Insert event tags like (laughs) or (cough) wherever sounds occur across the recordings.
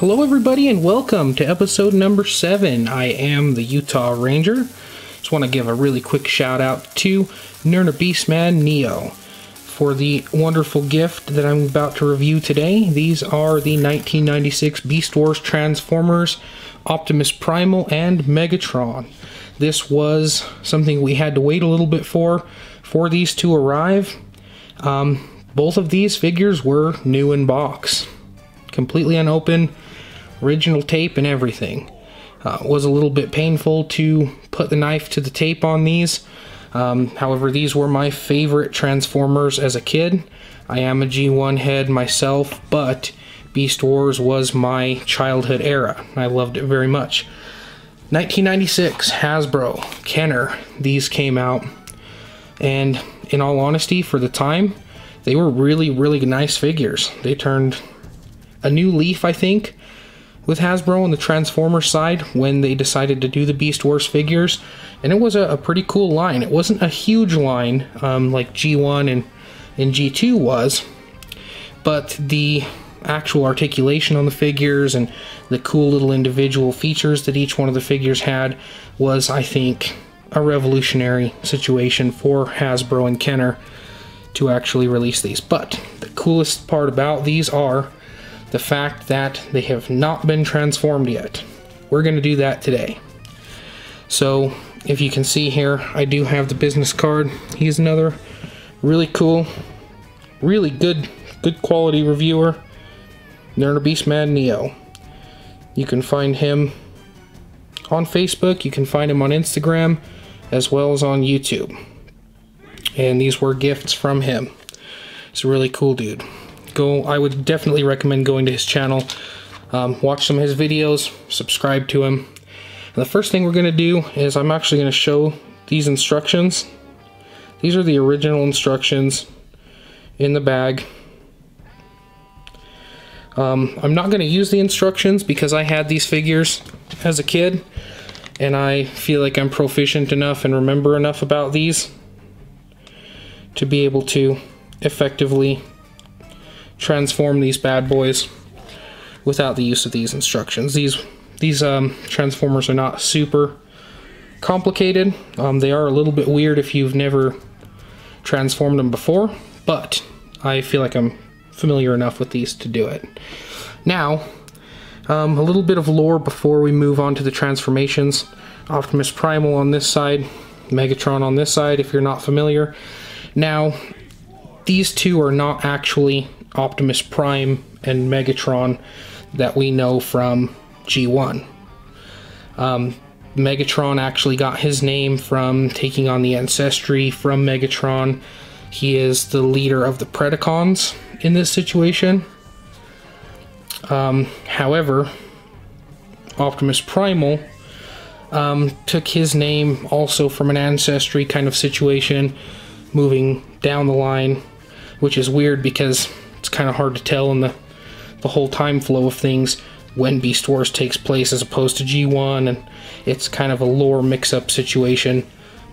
Hello, everybody, and welcome to episode number seven. I am the Utah Ranger. Just want to give a really quick shout out to Nerner Beastman Neo for the wonderful gift that I'm about to review today. These are the 1996 Beast Wars Transformers Optimus Primal and Megatron. This was something we had to wait a little bit for for these to arrive. Um, both of these figures were new in box, completely unopened original tape and everything. Uh, was a little bit painful to put the knife to the tape on these. Um, however, these were my favorite Transformers as a kid. I am a G1 head myself, but Beast Wars was my childhood era. I loved it very much. 1996, Hasbro, Kenner, these came out. And in all honesty, for the time, they were really, really nice figures. They turned a new leaf, I think, with Hasbro on the Transformers side when they decided to do the Beast Wars figures, and it was a, a pretty cool line. It wasn't a huge line um, like G1 and, and G2 was, but the actual articulation on the figures and the cool little individual features that each one of the figures had was, I think, a revolutionary situation for Hasbro and Kenner to actually release these. But the coolest part about these are the fact that they have not been transformed yet. We're going to do that today. So, if you can see here, I do have the business card. He's another really cool, really good, good quality reviewer, Nerner Beastman Neo. You can find him on Facebook, you can find him on Instagram, as well as on YouTube. And these were gifts from him. He's a really cool dude go. I would definitely recommend going to his channel, um, watch some of his videos, subscribe to him. And the first thing we're going to do is I'm actually going to show these instructions. These are the original instructions in the bag. Um, I'm not going to use the instructions because I had these figures as a kid and I feel like I'm proficient enough and remember enough about these to be able to effectively transform these bad boys without the use of these instructions. These these um, transformers are not super complicated. Um, they are a little bit weird if you've never transformed them before, but I feel like I'm familiar enough with these to do it. Now, um, a little bit of lore before we move on to the transformations. Optimus Primal on this side, Megatron on this side, if you're not familiar. Now, these two are not actually Optimus Prime and Megatron that we know from G1. Um, Megatron actually got his name from taking on the ancestry from Megatron. He is the leader of the Predacons in this situation. Um, however, Optimus Primal um, took his name also from an ancestry kind of situation, moving down the line, which is weird because kind of hard to tell in the the whole time flow of things when Beast Wars takes place as opposed to G1, and it's kind of a lore mix-up situation.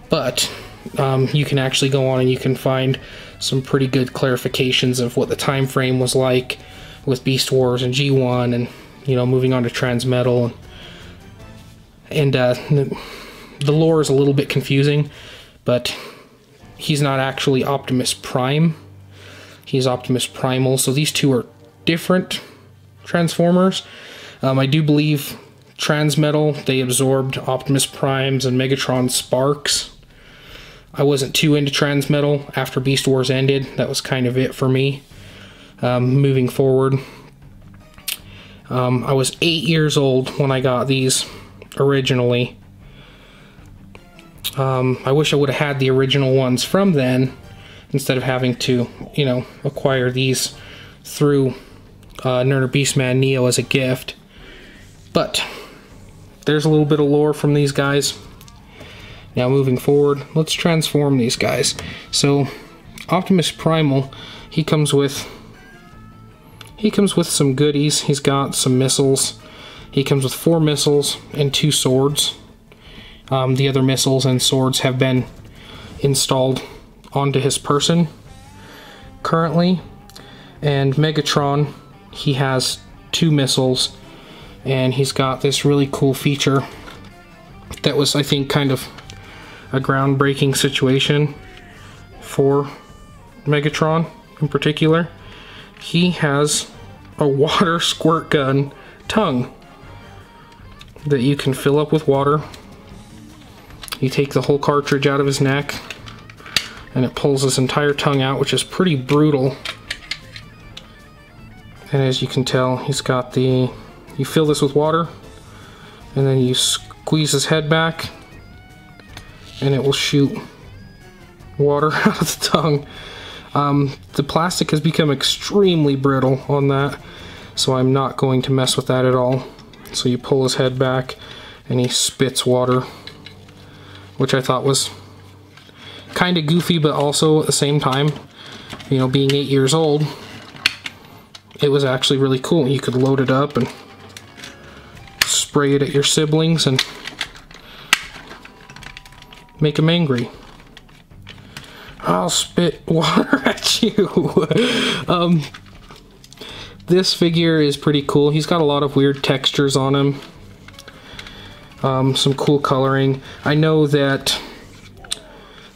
But um, you can actually go on and you can find some pretty good clarifications of what the time frame was like with Beast Wars and G1, and you know moving on to Transmetal, and, and uh, the lore is a little bit confusing, but he's not actually Optimus Prime He's Optimus Primal. So these two are different Transformers. Um, I do believe Transmetal, they absorbed Optimus Primes and Megatron Sparks. I wasn't too into Transmetal after Beast Wars ended. That was kind of it for me um, moving forward. Um, I was eight years old when I got these originally. Um, I wish I would have had the original ones from then instead of having to, you know, acquire these through uh, Nerner Beastman Neo as a gift. But there's a little bit of lore from these guys. Now moving forward, let's transform these guys. So Optimus Primal, he comes with he comes with some goodies. He's got some missiles. He comes with four missiles and two swords. Um, the other missiles and swords have been installed onto his person currently. And Megatron, he has two missiles And he's got this really cool feature that was, I think, kind of a groundbreaking situation for Megatron in particular. He has a water (laughs) squirt gun tongue that you can fill up with water. You take the whole cartridge out of his neck and it pulls his entire tongue out, which is pretty brutal. And as you can tell, he's got the, you fill this with water and then you squeeze his head back and it will shoot water (laughs) out of the tongue. Um, the plastic has become extremely brittle on that, so I'm not going to mess with that at all. So you pull his head back and he spits water, which I thought was kind of goofy, but also at the same time, you know, being eight years old, it was actually really cool. You could load it up and spray it at your siblings and make them angry. I'll spit (laughs) water at you. (laughs) um, this figure is pretty cool. He's got a lot of weird textures on him. Um, some cool coloring. I know that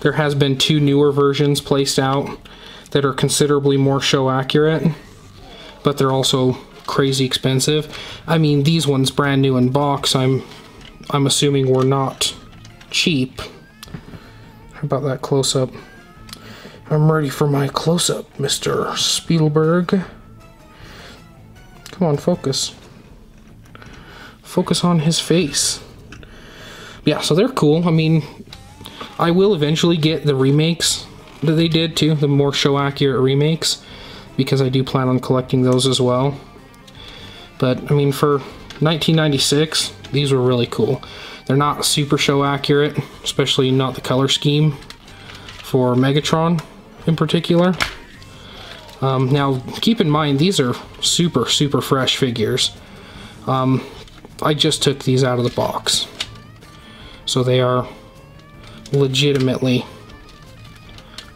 there has been two newer versions placed out that are considerably more show accurate, but they're also crazy expensive. I mean, these ones brand new in box, I'm I'm assuming were not cheap. How about that close up? I'm ready for my close-up, Mr. Spielberg. Come on, focus. Focus on his face. Yeah, so they're cool. I mean, I will eventually get the remakes that they did too, the more show accurate remakes, because I do plan on collecting those as well. But, I mean, for 1996, these were really cool. They're not super show accurate, especially not the color scheme for Megatron in particular. Um, now, keep in mind, these are super, super fresh figures. Um, I just took these out of the box. So they are legitimately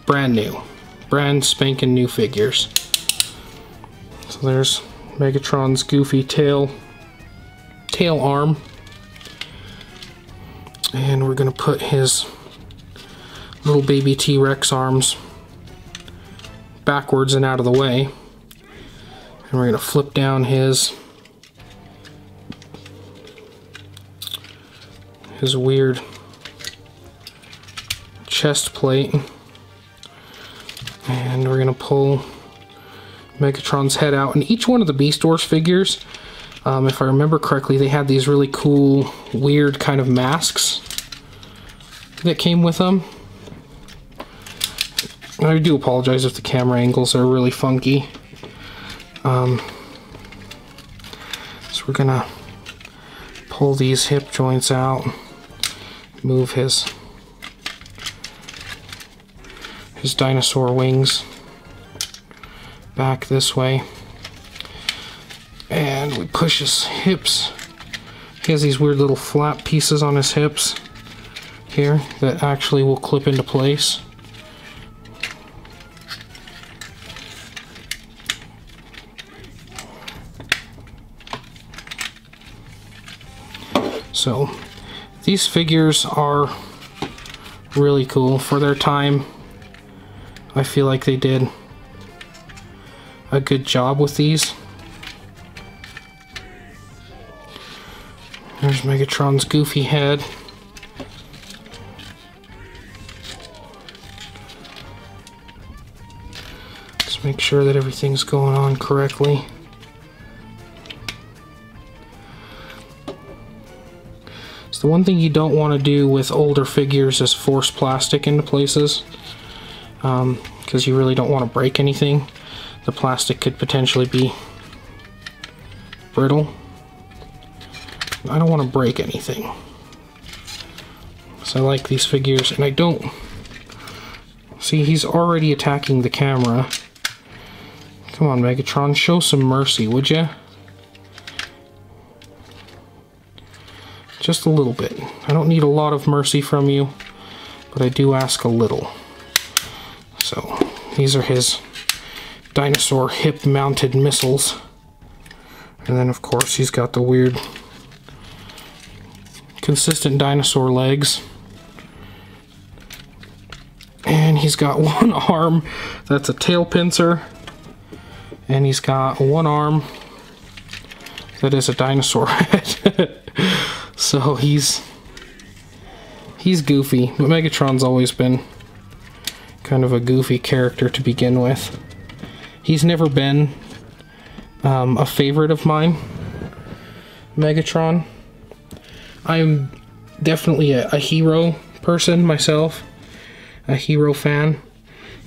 brand new. Brand spanking new figures. So there's Megatron's goofy tail, tail arm. And we're to put his little baby T-Rex arms backwards and out of the way. And we're to flip down his his weird chest plate. And we're going to pull Megatron's head out. And each one of the Beast Wars figures, um, if I remember correctly, they had these really cool, weird kind of masks that came with them. I do apologize if the camera angles are really funky. Um, so we're gonna pull these hip joints out, move his his dinosaur wings back this way, and we push his hips. He has these weird little flap pieces on his hips here that actually will clip into place. So these figures are really cool for their time. I feel like they did a good job with these. There's Megatron's goofy head. Let's make sure that everything's going on correctly. The one thing you don't want to do with older figures is force plastic into places because um, you really don't want to break anything. The plastic could potentially be brittle. I don't want to break anything. So I like these figures and I don't... See, he's already attacking the camera. Come on, Megatron, show some mercy, would you? Just a little bit. I don't need a lot of mercy from you, but I do ask a little. So, these are his dinosaur hip-mounted missiles. And then, of course, he's got the weird, consistent dinosaur legs. And he's got (laughs) one arm that's a tail pincer. And he's got one arm that is a dinosaur (laughs) head. so he's he's goofy, but Megatron's always been kind of a goofy character to begin with. He's never been um, a favorite of mine, Megatron. I'm definitely a, a hero person myself, a hero fan.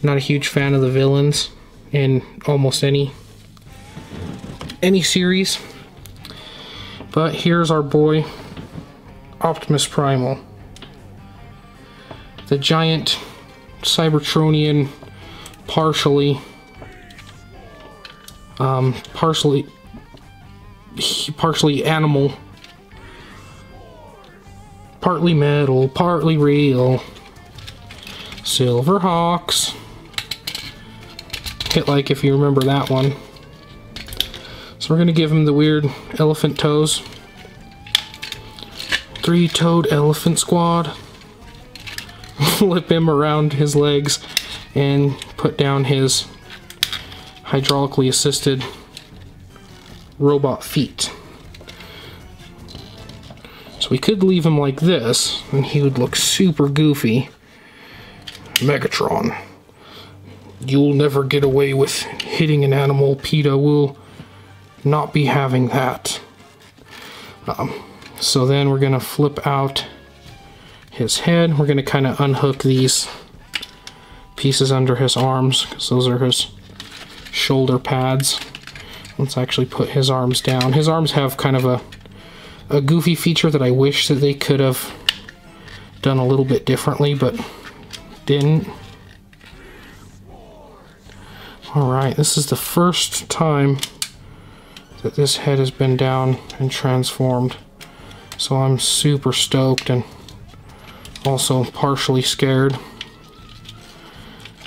Not a huge fan of the villains in almost any any series. But here's our boy, Optimus Primal. The giant Cybertronian, partially, um, partially, partially animal, partly metal, partly real. Silverhawks. Hit like if you remember that one. So we're to give him the weird elephant toes. Three-toed elephant squad. (laughs) Flip him around his legs and put down his hydraulically assisted robot feet. So we could leave him like this, and he would look super goofy. Megatron, you'll never get away with hitting an animal. PETA will not be having that. Um, so then we're gonna flip out his head. We're gonna kind of unhook these pieces under his arms because those are his shoulder pads. Let's actually put his arms down. His arms have kind of a, a goofy feature that I wish that they could have done a little bit differently, but didn't. Alright, this is the first time that this head has been down and transformed. So I'm super stoked and also partially scared.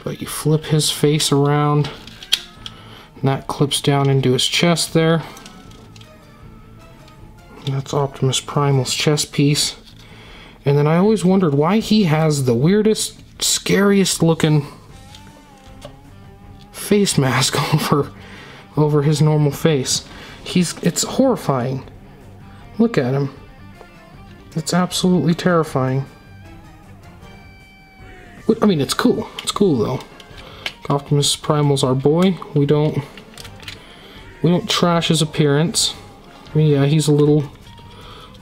But you flip his face around and that clips down into his chest there. And that's Optimus Primal's chest piece. And then I always wondered why he has the weirdest, scariest looking face mask (laughs) over over his normal face. He's it's horrifying. Look at him. It's absolutely terrifying. I mean, it's cool. It's cool though. Optimus Primal's our boy. We don't we don't trash his appearance. I mean, yeah, he's a little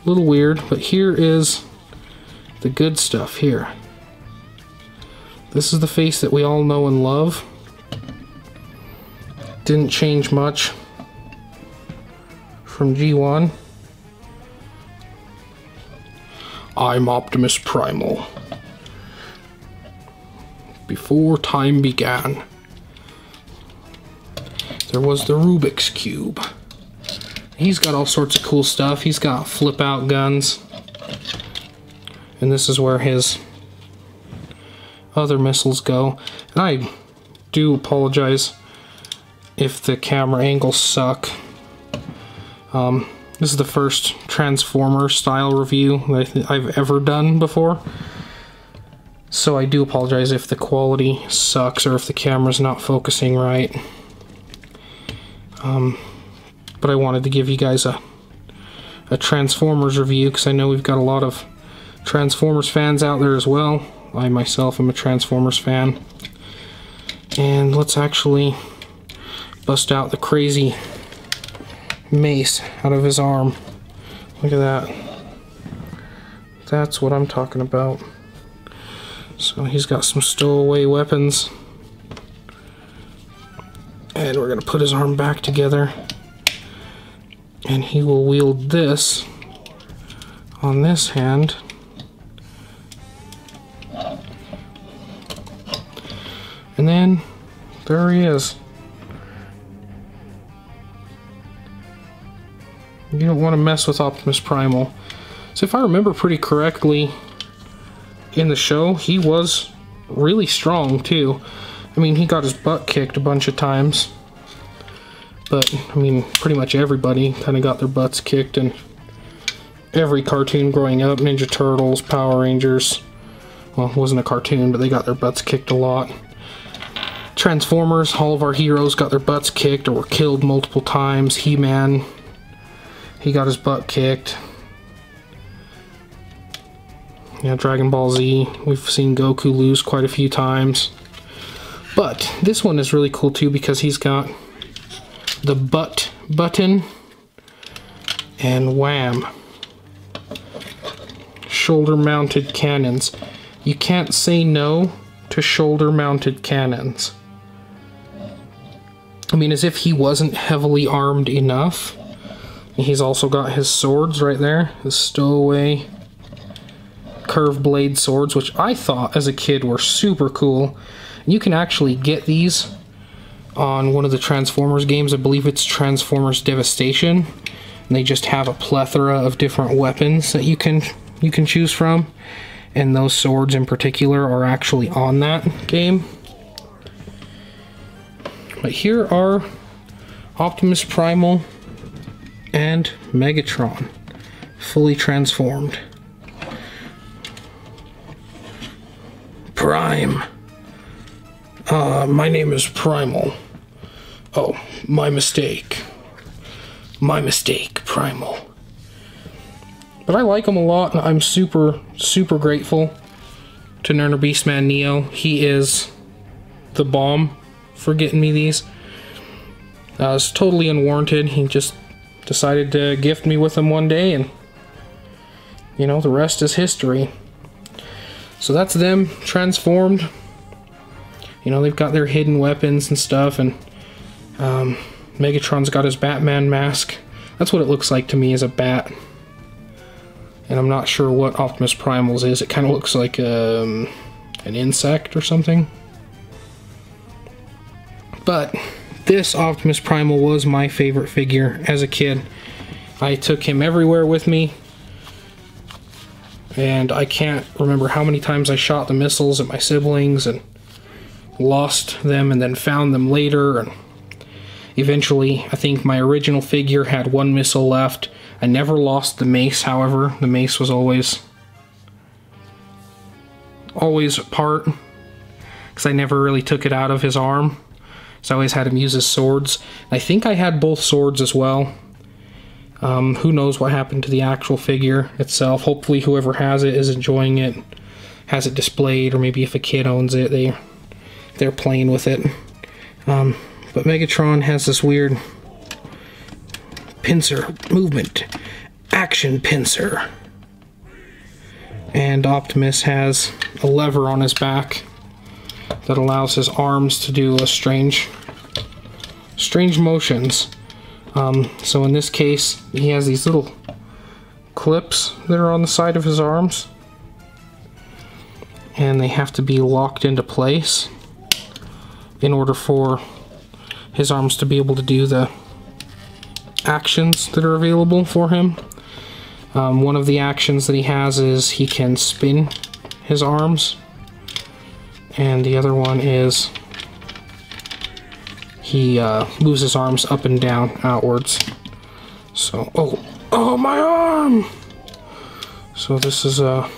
little weird, but here is the good stuff here. This is the face that we all know and love. Didn't change much from G1. I'm Optimus Primal. Before time began, there was the Rubik's Cube. He's got all sorts of cool stuff. He's got flip out guns. And this is where his other missiles go. And I do apologize if the camera angles suck. Um, this is the first Transformer style review that I've ever done before. So I do apologize if the quality sucks or if the camera's not focusing right. Um, but I wanted to give you guys a, a Transformers review because I know we've got a lot of Transformers fans out there as well. I myself am a Transformers fan. And let's actually bust out the crazy mace out of his arm. Look at that. That's what I'm talking about. So he's got some stowaway weapons. And we're going to put his arm back together. And he will wield this on this hand. And then there he is. You don't want to mess with Optimus Primal. So if I remember pretty correctly in the show, he was really strong too. I mean, he got his butt kicked a bunch of times. But, I mean, pretty much everybody kind of got their butts kicked in every cartoon growing up. Ninja Turtles, Power Rangers. Well, it wasn't a cartoon, but they got their butts kicked a lot. Transformers, all of our heroes got their butts kicked or were killed multiple times. He-Man, he got his butt kicked. Yeah, Dragon Ball Z, we've seen Goku lose quite a few times. But this one is really cool too because he's got the butt button and wham. Shoulder mounted cannons. You can't say no to shoulder mounted cannons. I mean, as if he wasn't heavily armed enough. He's also got his swords right there, his stowaway curved blade swords, which I thought as a kid were super cool. You can actually get these on one of the Transformers games. I believe it's Transformers Devastation. And they just have a plethora of different weapons that you can you can choose from. And those swords in particular are actually on that game. But here are Optimus Primal and Megatron fully transformed. Prime. Uh, my name is Primal. Oh, my mistake. My mistake, Primal. But I like him a lot. And I'm super, super grateful to Nurner Beastman Neo. He is the bomb for getting me these. Uh, it's totally unwarranted. He just decided to gift me with them one day, and you know, the rest is history. So that's them transformed. You know, they've got their hidden weapons and stuff, and um, Megatron's got his Batman mask. That's what it looks like to me as a bat. And I'm not sure what Optimus Primal's is. It kind of looks like um, an insect or something. But this Optimus Primal was my favorite figure as a kid. I took him everywhere with me. And I can't remember how many times I shot the missiles at my siblings and lost them and then found them later. And eventually, I think my original figure had one missile left. I never lost the mace, however. The mace was always always apart because I never really took it out of his arm. So I always had him use his swords. I think I had both swords as well. Um, who knows what happened to the actual figure itself. Hopefully whoever has it is enjoying it, has it displayed, or maybe if a kid owns it, they, they're playing with it. Um, but Megatron has this weird pincer movement, action pincer. And Optimus has a lever on his back that allows his arms to do a strange, strange motions. Um, so in this case, he has these little clips that are on the side of his arms. And they have to be locked into place in order for his arms to be able to do the actions that are available for him. Um, one of the actions that he has is he can spin his arms and the other one is he uh, moves his arms up and down outwards. So, oh, oh, my arm! So this is uh,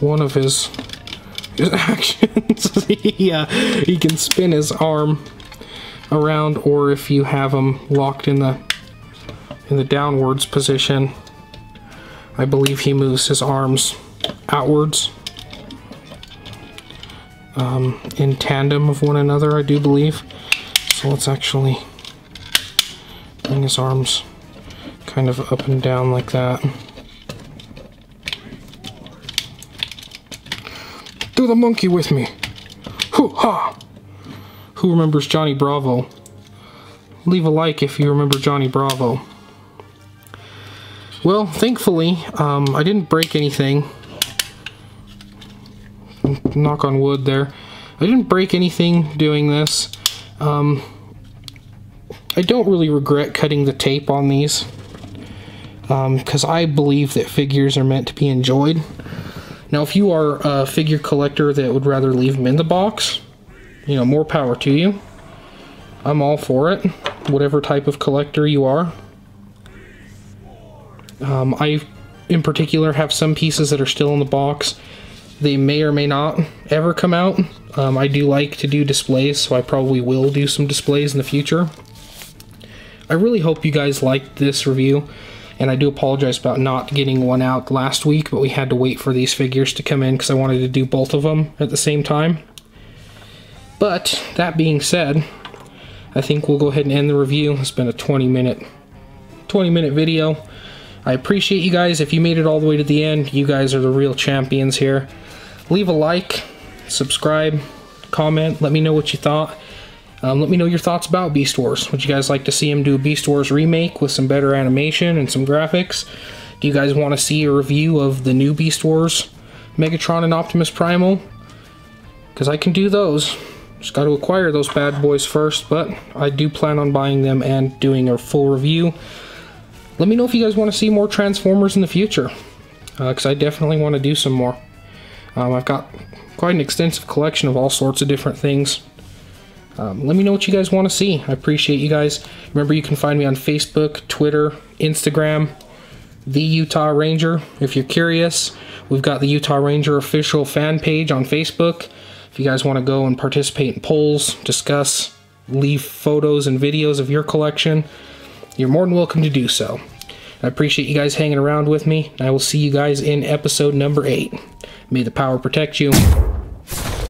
one of his, his (laughs) actions. he, uh, he can spin his arm around, or if you have him locked in the in the downwards position, I believe he moves his arms outwards um, in tandem of one another, I do believe. So let's actually bring his arms kind of up and down like that. Do the monkey with me. Hoo ha! Who remembers Johnny Bravo? Leave a like if you remember Johnny Bravo. Well, thankfully, um, I didn't break anything knock on wood there. I didn't break anything doing this. Um, I don't really regret cutting the tape on these because um, I believe that figures are meant to be enjoyed. Now, if you are a figure collector that would rather leave them in the box, you know, more power to you. I'm all for it. whatever type of collector you are. Um, I, in particular, have some pieces that are still in the box. They may or may not ever come out. Um, I do like to do displays, so I probably will do some displays in the future. I really hope you guys liked this review, and I do apologize about not getting one out last week, but we had to wait for these figures to come in because I wanted to do both of them at the same time. But, that being said, I think we'll go ahead and end the review. It's been a 20 minute 20 minute video. I appreciate you guys. If you made it all the way to the end, you guys are the real champions here. Leave a like, subscribe, comment, let me know what you thought. Um, let me know your thoughts about Beast Wars. Would you guys like to see him do a Beast Wars remake with some better animation and some graphics? Do you guys want to see a review of the new Beast Wars Megatron and Optimus Primal? Because I can do those. Just got to acquire those bad boys first, but I do plan on buying them and doing a full review. Let me know if you guys want to see more Transformers in the future, because uh, I definitely want to do some more. Um, I've got quite an extensive collection of all sorts of different things. Um, let me know what you guys want to see. I appreciate you guys. Remember, you can find me on Facebook, Twitter, Instagram, The Utah Ranger. If you're curious, we've got the Utah Ranger official fan page on Facebook. If you guys want to go and participate in polls, discuss, leave photos and videos of your collection, you're more than welcome to do so. I appreciate you guys hanging around with me. I will see you guys in episode number 8. May the power protect you.